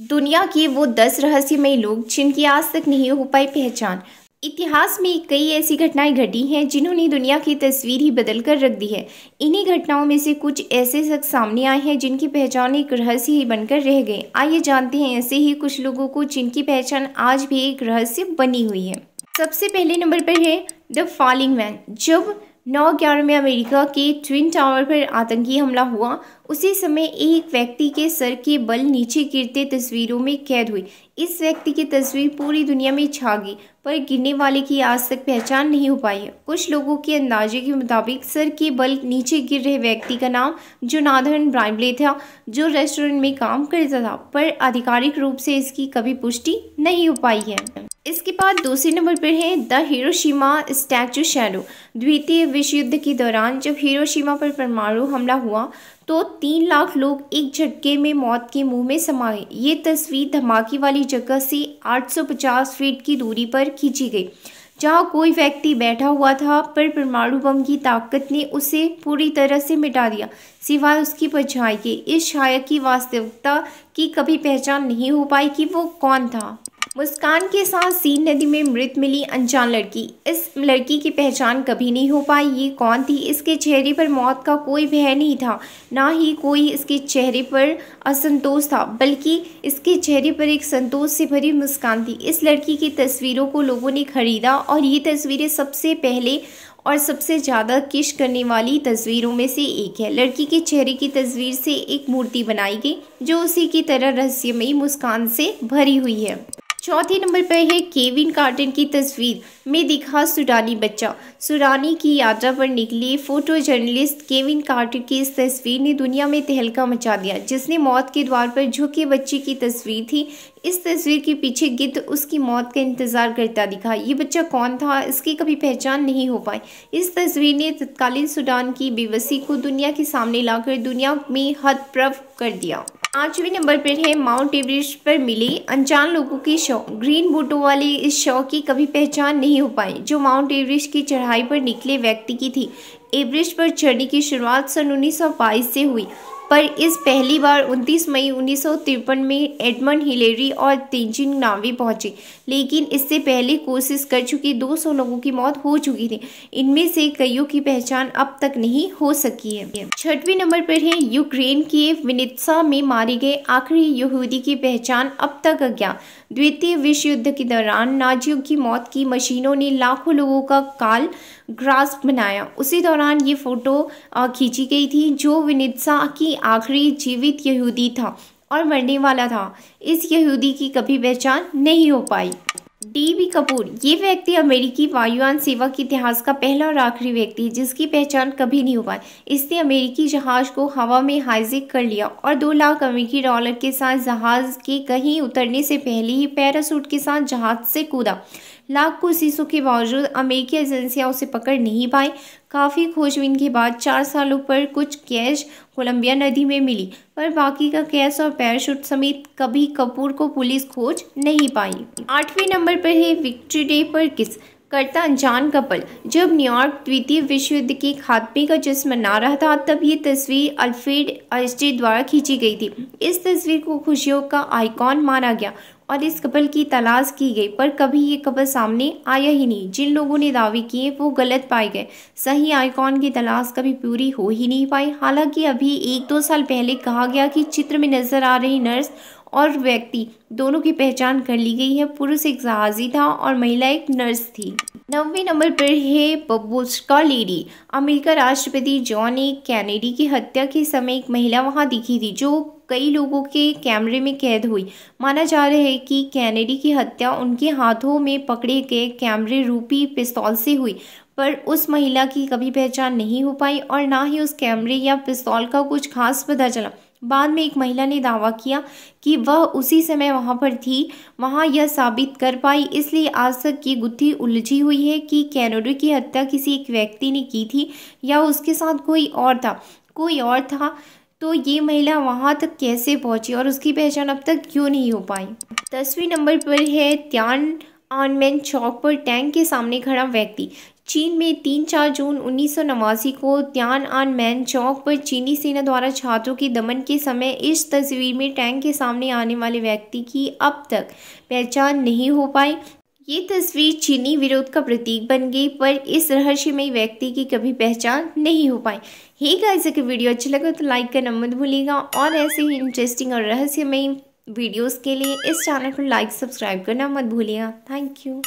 दुनिया के वो दस रहस्यमय लोग जिनकी आज तक नहीं हो पाई पहचान। इतिहास में कई ऐसी घटनाएँ घटी हैं जिन्होंने दुनिया की तस्वीर ही बदल कर रख दी है। इन्हीं घटनाओं में से कुछ ऐसे शख्स सामने आए हैं जिनकी पहचान एक रहस्य ही बनकर रह गए। आइए जानते हैं ऐसे ही कुछ लोगों को जिनकी पहचान आज भी एक रहस्य बनी हुई है। सबसे पहले नंबर पर है द फॉलिंग मैन। जब नौ ग्यारह में अमेरिका के ट्विन टावर पर आतंकी हमला हुआ उसी समय एक व्यक्ति के सर के बल नीचे गिरते तस्वीरों में कैद हुई। इस व्यक्ति की तस्वीर पूरी दुनिया में छा गई, पर गिरने वाले की आज तक पहचान नहीं हो पाई है। कुछ लोगों के अंदाजे के मुताबिक सर के बल नीचे गिर रहे व्यक्ति का नाम जोनाथन ब्राइबले था, जो रेस्टोरेंट में काम करता था, पर आधिकारिक रूप से इसकी कभी पुष्टि नहीं हो पाई है। इसके बाद दूसरे नंबर पर है, द हिरोशिमा स्टैचू शैडो। द्वितीय विश्व युद्ध के दौरान जब हिरोशिमा पर परमाणु हमला हुआ तो तीन लाख लोग एक झटके में मौत के मुँह में समा गए ये तस्वीर धमाके वाली जगह से 850 फीट की दूरी पर खींची गई, जहाँ कोई व्यक्ति बैठा हुआ था, पर परमाणु बम की ताकत ने उसे पूरी तरह से मिटा दिया। सिवाय उसकी परछाई के, इस शायक की वास्तविकता की कभी पहचान नहीं हो पाई कि वो कौन था। मुस्कान के साथ सीन नदी में मृत मिली अनजान लड़की। इस लड़की की पहचान कभी नहीं हो पाई। ये कौन थी? इसके चेहरे पर मौत का कोई भय नहीं था। ना ही कोई इसके चेहरे पर असंतोष था, बल्कि इसके चेहरे पर एक संतोष से भरी मुस्कान थी। इस लड़की की तस्वीरों को लोगों ने खरीदा और ये तस्वीरें सबसे पहले और सबसे ज़्यादा किश करने वाली तस्वीरों में से एक है। लड़की के चेहरे की तस्वीर से एक मूर्ति बनाई गई, जो उसी की तरह रहस्यमयी मुस्कान से भरी हुई है। चौथे नंबर पर है केविन कार्टन की तस्वीर। में दिखा सुडानी बच्चा। सुरानी की यात्रा पर निकली फ़ोटो जर्नलिस्ट केविन कार्टन की इस तस्वीर ने दुनिया में तहलका मचा दिया, जिसने मौत के द्वार पर झुके बच्चे की तस्वीर थी। इस तस्वीर के पीछे गिद्ध उसकी मौत का इंतज़ार करता दिखा। ये बच्चा कौन था, इसकी कभी पहचान नहीं हो पाई। इस तस्वीर ने तत्कालीन सूडान की बेबसी को दुनिया के सामने लाकर दुनिया में हदप्रव कर दिया। पाँचवें नंबर पर है माउंट एवरेस्ट पर मिली अनजान लोगों की शव ग्रीन बूटों वाली इस शव की कभी पहचान नहीं हो पाई। जो माउंट एवरेस्ट की चढ़ाई पर निकले व्यक्ति की थी। एवरेस्ट पर चढ़ने की शुरुआत सन उन्नीस से हुई। पर इस पहली बार 29 मई उन्नीस सौ तिरपन में एडमंड हिलेरी और तेजिंग नावी पहुँची। लेकिन इससे पहले कोशिश कर चुकी 200 लोगों की मौत हो चुकी थी। इनमें से कईयों की पहचान अब तक नहीं हो सकी है। छठवीं नंबर पर है यूक्रेन के विनित्सा में मारे गए आखिरी यहूदी की पहचान अब तक अज्ञात। द्वितीय विश्व युद्ध के दौरान नाजियों की मौत की मशीनों ने लाखों लोगों का काल ग्रास बनाया। उसी दौरान ये फ़ोटो खींची गई थी जो विनित्सा की आखिरी जीवित यहूदी था और मरने वाला था। इस यहूदी की कभी पहचान नहीं हो पाई। डी बी कपूर, ये व्यक्ति अमेरिकी वायुयान सेवा के इतिहास का पहला और आखिरी व्यक्ति है, जिसकी पहचान कभी नहीं हो पाई इसने अमेरिकी जहाज़ को हवा में हाइजेक कर लिया और दो लाख अमेरिकी डॉलर के साथ जहाज़ के कहीं उतरने से पहले ही पैरासूट के साथ जहाज़ से कूदा। लाख कोशिशों के बावजूद अमेरिकी एजेंसियाँ उसे पकड़ नहीं पाई। काफ़ी खोजबीन के बाद चार सालों पर कुछ कैश कोलंबिया नदी में मिली, पर बाकी का कैश और पैराशूट समेत कभी कपूर को पुलिस खोज नहीं पाई। आठवें नंबर पर है विक्ट्री डे पर किस, करता अनजान कपल। जब न्यूयॉर्क द्वितीय विश्व युद्ध के खात्मे का जश्न मना रहा था, तब ये तस्वीर अल्फ्रेड अस्टे द्वारा खींची गई थी। इस तस्वीर को खुशियों का आइकॉन माना गया। और इस कपल की तलाश की गई, पर कभी ये कपल सामने आया ही नहीं। जिन लोगों ने दावे किए, वो गलत पाए गए। सही आइकॉन की तलाश कभी पूरी हो ही नहीं पाई। हालाँकि अभी एक दो साल पहले कहा गया कि चित्र में नज़र आ रही नर्स और व्यक्ति दोनों की पहचान कर ली गई है। पुरुष एक जहाजी था और महिला एक नर्स थी। नौवीं नंबर पर है बबुस्का लेडी अमेरिका राष्ट्रपति जॉन ए कैनेडी की हत्या के समय एक महिला वहाँ दिखी थी, जो कई लोगों के कैमरे में कैद हुई। माना जा रहा है कि कैनेडी की हत्या उनके हाथों में पकड़े गए कैमरे रूपी पिस्तौल से हुई, पर उस महिला की कभी पहचान नहीं हो पाई और ना ही उस कैमरे या पिस्तौल का कुछ खास पता चला। बाद में एक महिला ने दावा किया कि वह उसी समय वहाँ पर थी। वहाँ यह साबित कर पाई। इसलिए आज तक की गुत्थी उलझी हुई है कि कैनेडो की हत्या किसी एक व्यक्ति ने की थी या उसके साथ कोई और था। कोई और था तो ये महिला वहाँ तक कैसे पहुँची और उसकी पहचान अब तक क्यों नहीं हो पाई? दसवीं नंबर पर है, त्यान आनमैन चौक पर टैंक के सामने खड़ा व्यक्ति। चीन में तीन चार जून उन्नीस सौ नवासी को त्यान आन मैन चौक पर चीनी सेना द्वारा छात्रों के दमन के समय इस तस्वीर में टैंक के सामने आने वाले व्यक्ति की अब तक पहचान नहीं हो पाई। ये तस्वीर चीनी विरोध का प्रतीक बन गई, पर इस रहस्यमय व्यक्ति की कभी पहचान नहीं हो पाई। ही गाइस, अगर वीडियो अच्छा लगा तो लाइक करना मत भूलिएगा, और ऐसे ही इंटरेस्टिंग और रहस्यमय वीडियोस के लिए इस चैनल को लाइक, सब्सक्राइब करना मत भूलिएगा। Thank you.